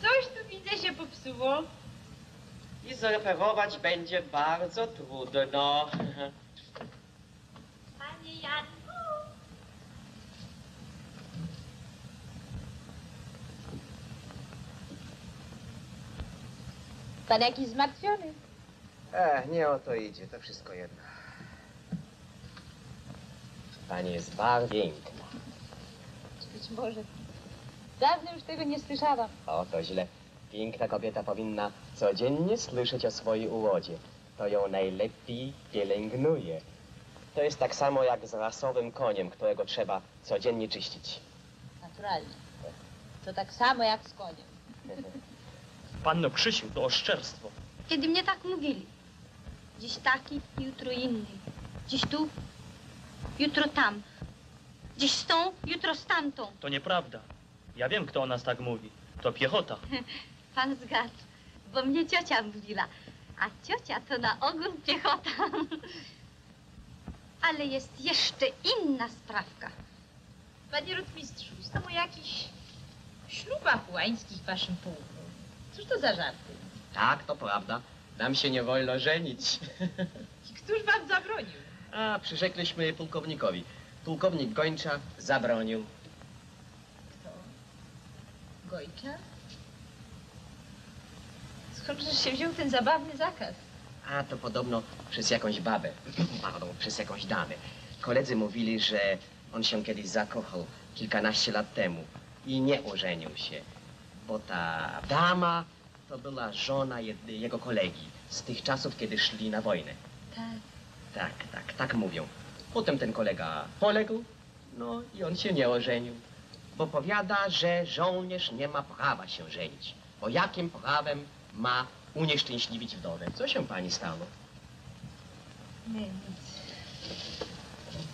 Coś tu widzę się popsuło. I zreperować będzie bardzo trudno. Panie Janku. Pan jakiś zmartwiony. E, nie o to idzie, to wszystko jedno. Pani jest bardzo piękna. Być może. Dawno już tego nie słyszałam. O, to źle. Piękna kobieta powinna codziennie słyszeć o swojej urodzie. To ją najlepiej pielęgnuje. To jest tak samo jak z rasowym koniem, którego trzeba codziennie czyścić. Naturalnie. To tak samo jak z koniem. Panno Krzysiu, to oszczerstwo. Kiedy mnie tak mówili. Dziś taki, jutro inny. Dziś tu, jutro tam. Dziś z tą, jutro z tamtą. To nieprawda. Ja wiem, kto o nas tak mówi. To piechota. Pan zgadł, bo mnie ciocia mówiła. A ciocia to na ogół piechota. Ale jest jeszcze inna sprawka. Panie rotmistrzu, jest to o jakichś ślubach łańskich w waszym pułku. Cóż to za żarty? Tak, to prawda. Nam się nie wolno żenić. I któż wam zabronił? A, przyrzekliśmy pułkownikowi. Pułkownik Gończa zabronił. Gojcza? Skądże się wziął ten zabawny zakaz? A to podobno przez jakąś babę. Pardon, przez jakąś damę. Koledzy mówili, że on się kiedyś zakochał kilkanaście lat temu i nie ożenił się, bo ta dama to była żona jed- jego kolegi z tych czasów, kiedy szli na wojnę. Tak. Tak, tak, tak mówią. Potem ten kolega poległ, no i on się nie ożenił, bo powiada, że żołnierz nie ma prawa się żenić. Bo jakim prawem ma unieszczęśliwić wdowę? Co się pani stało? Nie, nic.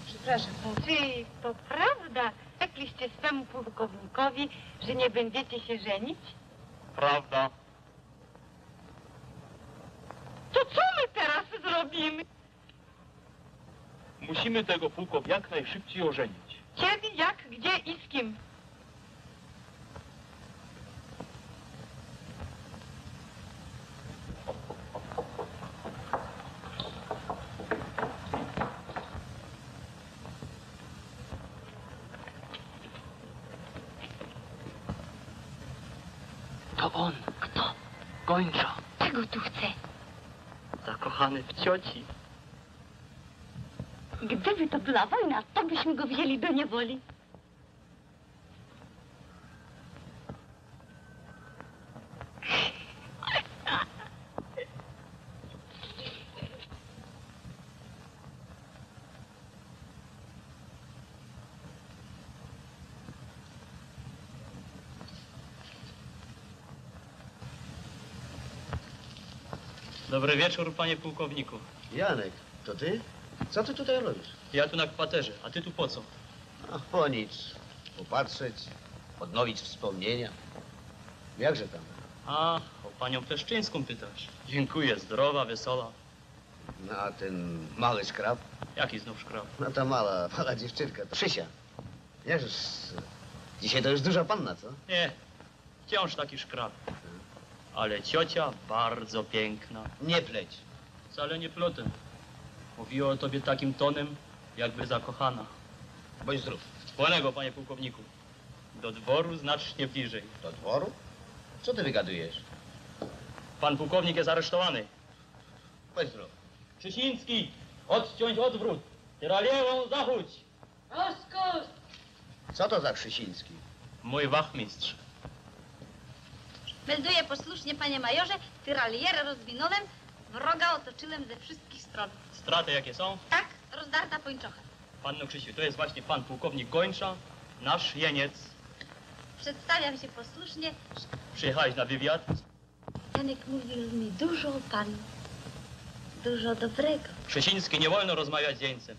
Przepraszam. Czy to prawda? Rzekliście swemu pułkownikowi, że nie będziecie się żenić? Prawda. To co my teraz zrobimy? Musimy tego pułkow jak najszybciej ożenić. Kiedy, jak, gdzie i z kim? To on. Kto? Gończa. Czego tu chce? Zakochany w cioci. Gdyby to była wojna, to byśmy go wzięli do niewoli. Dobry wieczór, panie pułkowniku. Janek, to ty? Co ty tutaj robisz? Ja tu na kwaterze, a ty tu po co? Ach, po nic. Popatrzeć, odnowić wspomnienia. Jakże tam? A, o panią Pleszczyńską pytasz. Dziękuję, zdrowa, wesoła. No, a ten mały skrab? Jaki znów szkrab? No ta mała, mała dziewczynka, to Krzysia. Jakżeż, dzisiaj to już duża panna, co? Nie, wciąż taki szkrab. Ale ciocia bardzo piękna. Nie pleć. Wcale nie plotem. Mówiła o tobie takim tonem, jakby zakochana. Bądź zdrów. Wspólnego, panie pułkowniku. Do dworu znacznie bliżej. Do dworu? Co ty wygadujesz? Pan pułkownik jest aresztowany. Bądź zdrów. Krzysiński, odciąć odwrót. Tyraliewą zachódź. Rozkosz! Co to za Krzysiński? Mój wachmistrz. Melduję posłusznie, panie majorze, tyralierę rozwinąłem, wroga otoczyłem ze wszystkich stron. Straty jakie są? Tak, rozdarta pończocha. Panno Krzysiu, to jest właśnie pan pułkownik Gończa, nasz jeniec. Przedstawiam się posłusznie. Przyjechałeś na wywiad? Janek mówił mi dużo o panu. Dużo dobrego. Krzysiński, nie wolno rozmawiać z jeńcem.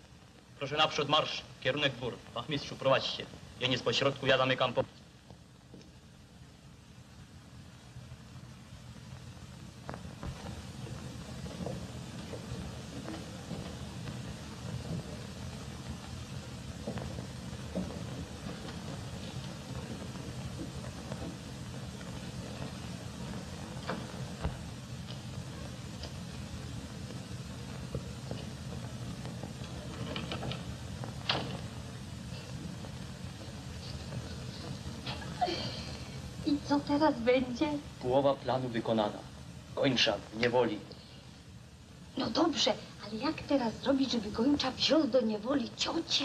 Proszę naprzód marsz, kierunek dwór. Wachmistrzu, prowadźcie. Jeniec po środku, ja zamykam po... Teraz będzie? Połowa planu wykonana. Gończa w niewoli. No dobrze, ale jak teraz zrobić, żeby gończa wziął do niewoli ciocię?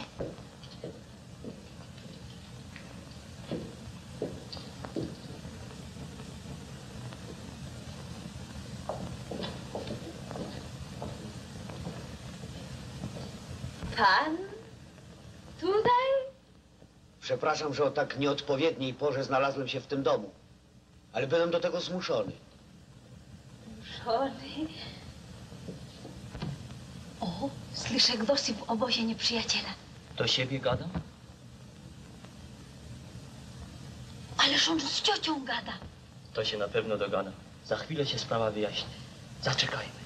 Pan? Tutaj? Przepraszam, że o tak nieodpowiedniej porze znalazłem się w tym domu. Ale byłem do tego zmuszony. Żony? O, słyszę głosy w obozie nieprzyjaciela. Do siebie gada? Ależ on z ciocią gada. To się na pewno dogada. Za chwilę się sprawa wyjaśni. Zaczekajmy.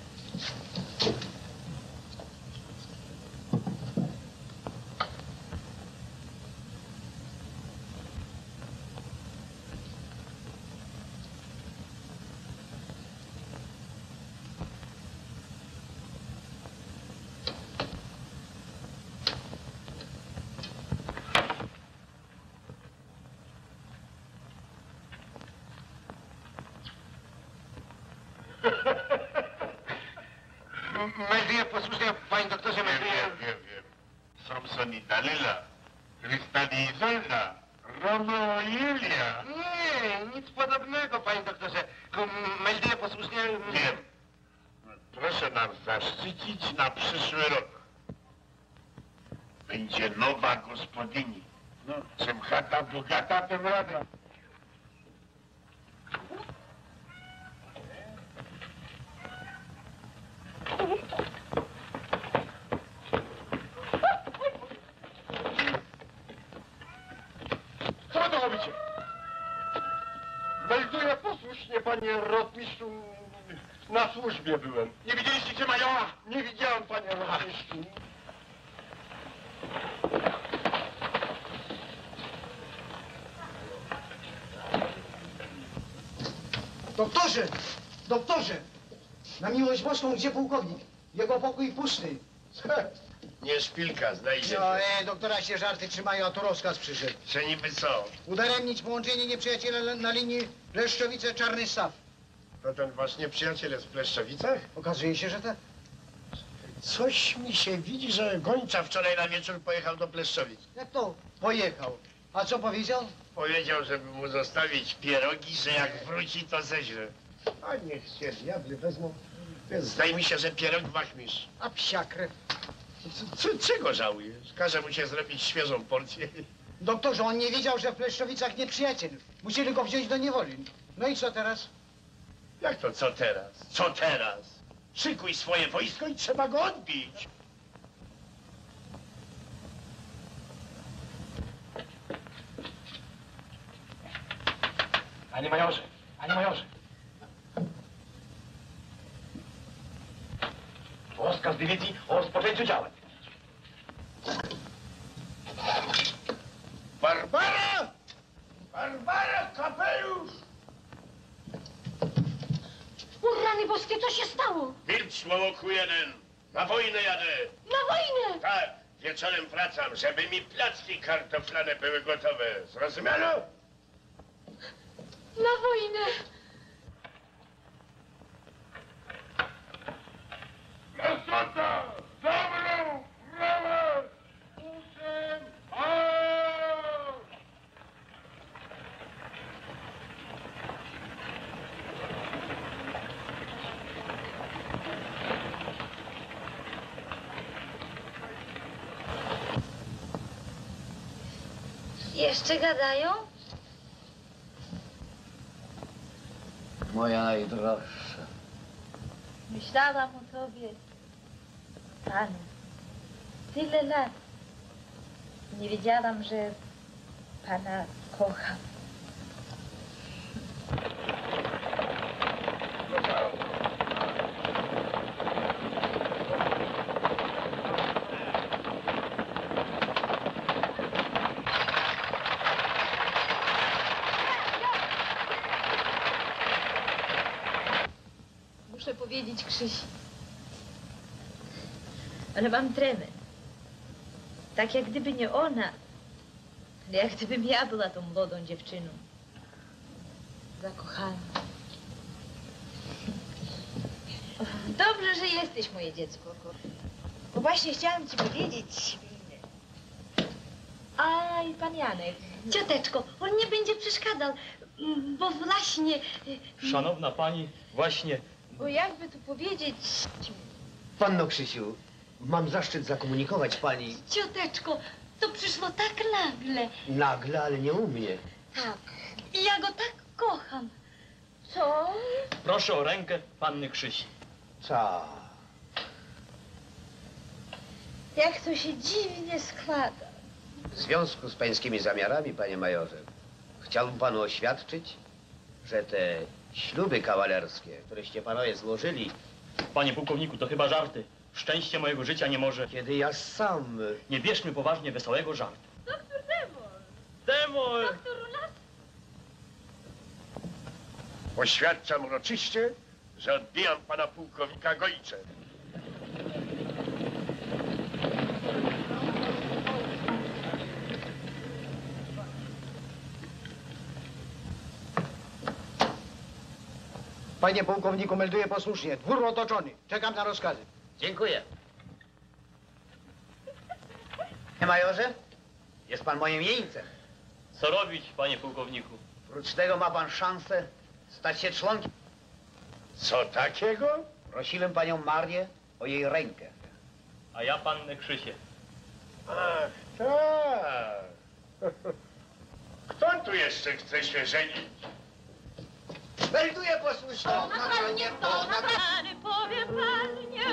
Melduję posłusznie, panie doktorze, melduję. Wiem, wiem, wiem. Samson i Dalila, Trystan i Izolda, Romeo i Julia. Nie, nic podobnego, panie doktorze. Tylko melduję posłusznie... Wiem. Proszę nas zaszczycić na przyszły rok. Będzie nowa gospodyni. No, czym chata bogata, tym rada. robicie? Melduję posłusznie, panie rotmistrzu. Na służbie byłem. Nie widzieliście gdzie majora? Nie widziałem, panie rotmistrzu. Doktorze! Doktorze! Na miłość boską, gdzie pułkownik? Jego pokój pusty. Nie szpilka, znajdzie No, się. e, doktora się żarty trzymają, a tu rozkaz przyszedł. Że niby co? Udaremnić połączenie nieprzyjaciela na linii Leszczowice-Czarny Staw. To ten wasz nieprzyjaciel jest w Pleszczowicach? Okazuje się, że tak. Coś mi się widzi, że Gończa wczoraj na wieczór pojechał do Pleszczowic. Jak to pojechał? A co powiedział? Powiedział, żeby mu zostawić pierogi, że jak wróci, to zeźle. A niech się diabły wezmą. Więc zdaje mi się, że pierog wachmistrz. A psia krew. C- c- czego żałujesz? Każe mu się zrobić świeżą porcję. Doktorze, on nie wiedział, że w Pleszczowicach nieprzyjaciel. Musieli go wziąć do niewoli. No i co teraz? Jak to co teraz? Co teraz? Szykuj swoje wojsko i trzeba go odbić. Panie majorze, panie majorze. Rozkaz dywizji o rozpoczęciu działań. Barbara! Barbara, kapelusz! O rany boskie, co się stało? Milcz, mołoku jeden. Na wojnę jadę. Na wojnę! Tak, wieczorem wracam, żeby mi placki kartoflane były gotowe. Zrozumiano? Na wojnę! Krasota! Dobrą! Brawa! Ósem! A! Jeszcze gadają? Moja najdroższa. Myślałam o tobie, panu, tyle lat. Nie wiedziałam, że pana kocham. Krzysi. Ale mam tremę. Tak jak gdyby nie ona, ale jak gdybym ja była tą młodą dziewczyną. Zakochana. Dobrze, że jesteś moje dziecko. Bo właśnie chciałam ci powiedzieć. A i pan Janek. Cioteczko, on nie będzie przeszkadzał, bo właśnie... Szanowna pani, właśnie Bo jakby tu powiedzieć, Panno Krzysiu, mam zaszczyt zakomunikować pani Cioteczko, to przyszło tak nagle. nagle, ale nie u mnie. Tak. I ja go tak kocham. Co? proszę o rękę panny Krzysi. Co? Jak to się dziwnie składa. W związku z pańskimi zamiarami, panie majorze, chciałbym panu oświadczyć, że te śluby kawalerskie, któreście panowie złożyli, Panie pułkowniku, to chyba żarty. Szczęście mojego życia nie może. kiedy ja sam... Nie bierzmy poważnie wesołego żartu. Doktor Demol! Demol! Doktor Ulas! Oświadczam uroczyście, że odbijam pana pułkownika Gojcze. Panie pułkowniku, melduję posłusznie. Dwór otoczony. Czekam na rozkazy. Dziękuję. Panie majorze, jest pan moim jeńcem. Co robić, panie pułkowniku? Oprócz tego ma pan szansę stać się członkiem. Co takiego? Prosiłem panią Marię o jej rękę. A ja pannę Krzysię. Ach, tak. Kto tu jeszcze chce się żenić? Melduję posłuszną. O, naturalnie to, naturalnie. Powie pan nie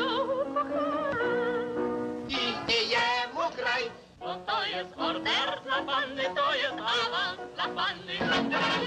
Inny jemu kraj. Bo to jest order dla panny, to jest awans dla panny. Dla panny.